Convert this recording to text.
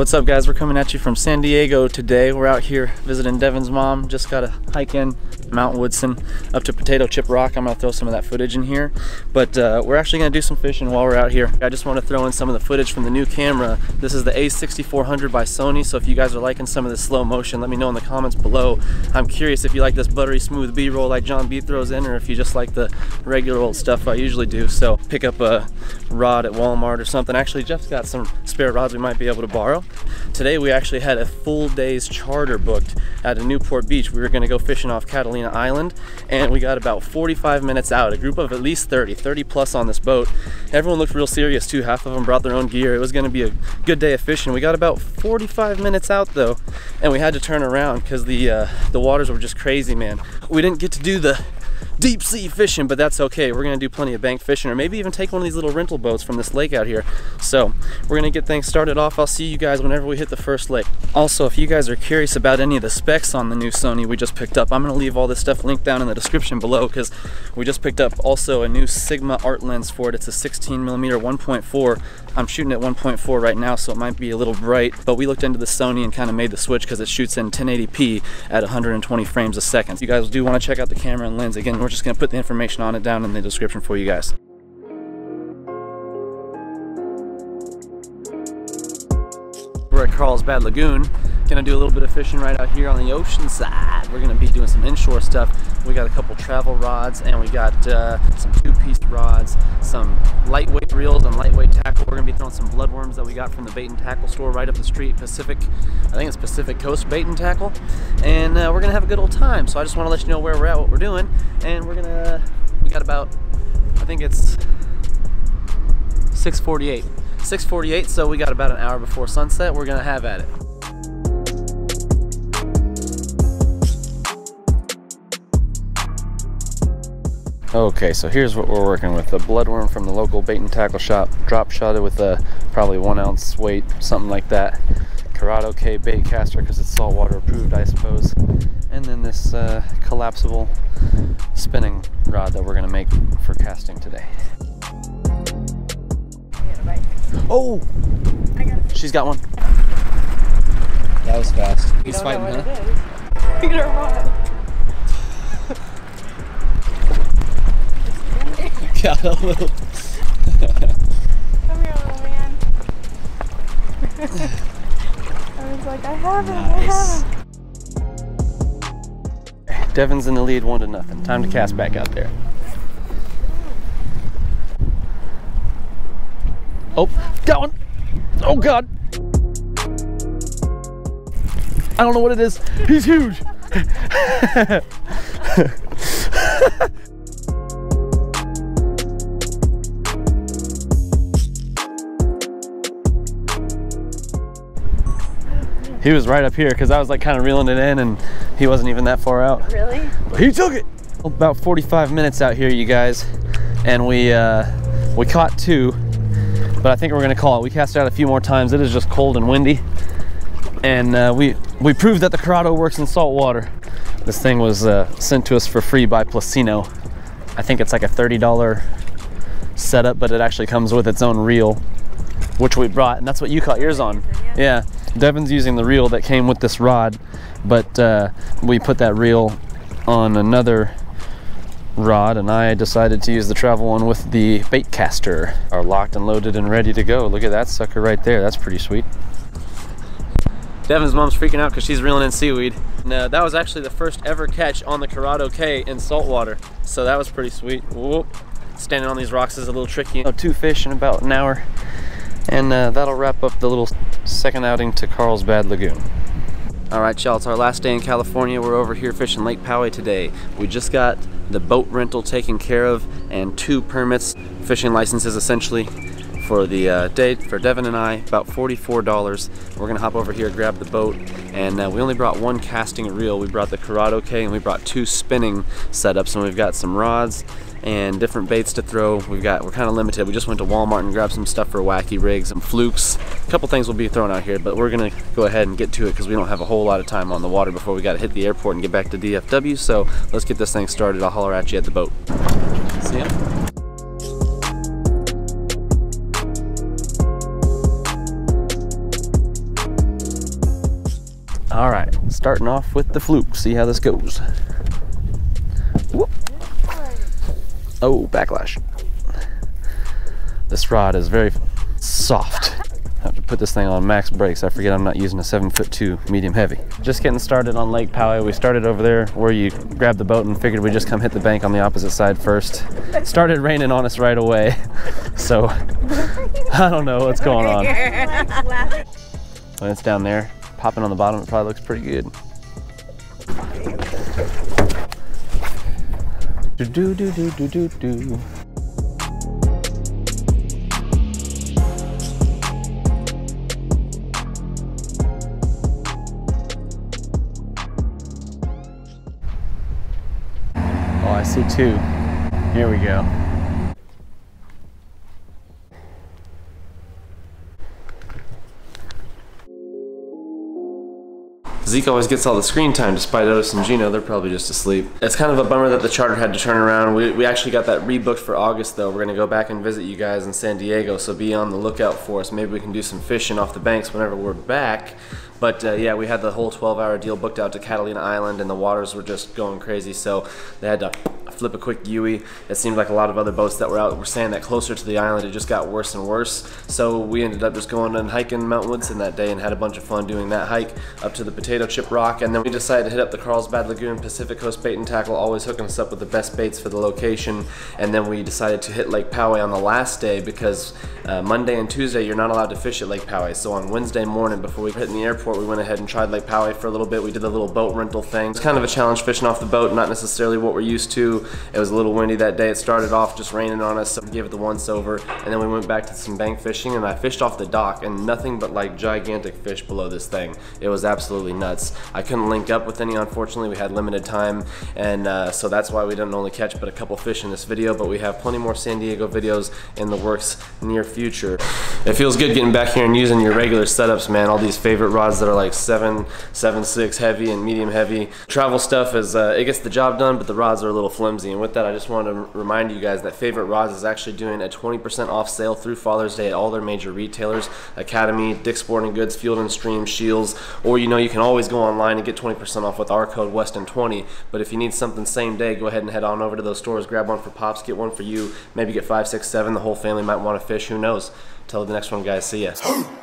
What's up guys? We're coming at you from San Diego today. We're out here visiting Devin's mom. Just got a hike in Mount Woodson up to Potato Chip Rock. I'm gonna throw some of that footage in here. But uh, we're actually gonna do some fishing while we're out here. I just wanna throw in some of the footage from the new camera. This is the A6400 by Sony. So if you guys are liking some of the slow motion, let me know in the comments below. I'm curious if you like this buttery smooth B-roll like Jon B throws in or if you just like the regular old stuff I usually do. So pick up a rod at Walmart or something. Actually, Jeff's got some spare rods we might be able to borrow. Today we actually had a full day's charter booked at a Newport Beach. We were gonna go fishing off Catalina Island and we got about 45 minutes out, a group of at least 30, 30 plus on this boat. Everyone looked real serious too. Half of them brought their own gear. It was gonna be a good day of fishing. We got about 45 minutes out though and we had to turn around because the, uh, the waters were just crazy, man. We didn't get to do the deep sea fishing, but that's okay. We're gonna do plenty of bank fishing or maybe even take one of these little rental boats from this lake out here. So we're gonna get things started off. I'll see you guys whenever we hit the first lake. Also, if you guys are curious about any of the specs on the new Sony we just picked up, I'm gonna leave all this stuff linked down in the description below because we just picked up also a new Sigma art lens for it. It's a 16 millimeter 1.4. I'm shooting at 1.4 right now, so it might be a little bright, but we looked into the Sony and kind of made the switch because it shoots in 1080p at 120 frames a second. You guys do want to check out the camera and lens, again, we're just going to put the information on it down in the description for you guys. We're at Carlsbad Lagoon. Gonna do a little bit of fishing right out here on the ocean side. We're gonna be doing some inshore stuff. We got a couple travel rods and we got uh, some two-piece rods, some lightweight reels and lightweight tackle. We're gonna be throwing some bloodworms that we got from the bait and tackle store right up the street, Pacific, I think it's Pacific Coast Bait and Tackle. And uh, we're gonna have a good old time. So I just wanna let you know where we're at, what we're doing. And we're gonna, we got about, I think it's 648. 648, so we got about an hour before sunset. We're gonna have at it. Okay, so here's what we're working with. A bloodworm from the local bait and tackle shop. Drop shot it with a probably one ounce weight, something like that. Curado K bait caster because it's saltwater approved, I suppose. And then this uh, collapsible spinning rod that we're gonna make for casting today. Oh! She's got one. That was fast. He's fighting, huh? Peter Rod. Got a little. Come here, little man. I was like, I have him, I have him. Devin's in the lead, one to nothing. Time to cast back out there. Oh, got one. Oh God. I don't know what it is. He's huge. he was right up here because I was like kind of reeling it in and he wasn't even that far out. Really? But he took it. About 45 minutes out here, you guys, and we uh, we caught two, but I think we're gonna call it. We cast it out a few more times. It is just cold and windy, and uh, we we proved that the Curado works in salt water. This thing was uh, sent to us for free by Plusinno. I think it's like a $30 setup, but it actually comes with its own reel, which we brought, and that's what you caught yours on. Yeah, Devin's using the reel that came with this rod, but uh, we put that reel on another rod and I decided to use the travel one with the bait caster. Are locked and loaded and ready to go. Look at that sucker right there. That's pretty sweet. Devin's mom's freaking out because she's reeling in seaweed. And, uh, that was actually the first ever catch on the Curado K in saltwater. So that was pretty sweet. Whoop. Standing on these rocks is a little tricky. Oh, two fish in about an hour. And uh, that'll wrap up the little second outing to Carlsbad Lagoon. All right, y'all, it's our last day in California. We're over here fishing Lake Poway today. We just got the boat rental taken care of and two permits, fishing licenses essentially for the uh, day for Devin and I, about $44. We're gonna hop over here, grab the boat, and uh, we only brought one casting reel. We brought the Curado K and we brought two spinning setups and we've got some rods and different baits to throw. We've got, we're kind of limited. We just went to Walmart and grabbed some stuff for wacky rigs, and flukes. A couple things will be thrown out here, but we're gonna go ahead and get to it because we don't have a whole lot of time on the water before we gotta hit the airport and get back to DFW. So let's get this thing started. I'll holler at you at the boat. See ya. All right, starting off with the fluke. See how this goes. Whoop. Oh, backlash. This rod is very soft. I have to put this thing on max brakes. I forget I'm not using a seven foot two medium heavy. Just getting started on Lake Poway. We started over there where you grab the boat and figured we'd just come hit the bank on the opposite side first. Started raining on us right away. So I don't know what's going on. When it's down there, popping on the bottom, it probably looks pretty good. Do do do do do do do. Oh, I see two. Here we go. Zeke always gets all the screen time despite Otis and Gino. They're probably just asleep. It's kind of a bummer that the charter had to turn around. We, we actually got that rebooked for August though. We're going to go back and visit you guys in San Diego, so be on the lookout for us. Maybe we can do some fishing off the banks whenever we're back. But uh, yeah, we had the whole 12 hour deal booked out to Catalina Island and the waters were just going crazy, so they had to flip a quick Yui. It seemed like a lot of other boats that were out were saying that closer to the island it just got worse and worse. So we ended up just going and hiking Mount Woodson that day and had a bunch of fun doing that hike up to the Potato Chip Rock. And then we decided to hit up the Carlsbad Lagoon Pacific Coast Bait and Tackle, always hooking us up with the best baits for the location. And then we decided to hit Lake Poway on the last day because uh, Monday and Tuesday you're not allowed to fish at Lake Poway. So on Wednesday morning before we hit in the airport, we went ahead and tried Lake Poway for a little bit. We did a little boat rental thing. It's kind of a challenge fishing off the boat, not necessarily what we're used to. It was a little windy that day. It started off just raining on us, so we gave it the once over. And then we went back to some bank fishing and I fished off the dock and nothing but like gigantic fish below this thing. It was absolutely nuts. I couldn't link up with any, unfortunately. We had limited time. And uh, so that's why we didn't only catch but a couple fish in this video, but we have plenty more San Diego videos in the works near future. It feels good getting back here and using your regular setups, man. All these favorite rods that are like seven, seven, six heavy and medium heavy. Travel stuff is, uh, it gets the job done, but the rods are a little flimsy. And with that, I just wanted to remind you guys that Favorite Rods is actually doing a 20% off sale through Father's Day at all their major retailers, Academy, Dick's Sporting Goods, Field and Stream, Scheels, or you know, you can always go online and get 20% off with our code Westin20. But if you need something same day, go ahead and head on over to those stores, grab one for Pops, get one for you, maybe get five, six, seven. The whole family might want to fish, who knows? Till the next one, guys. See ya.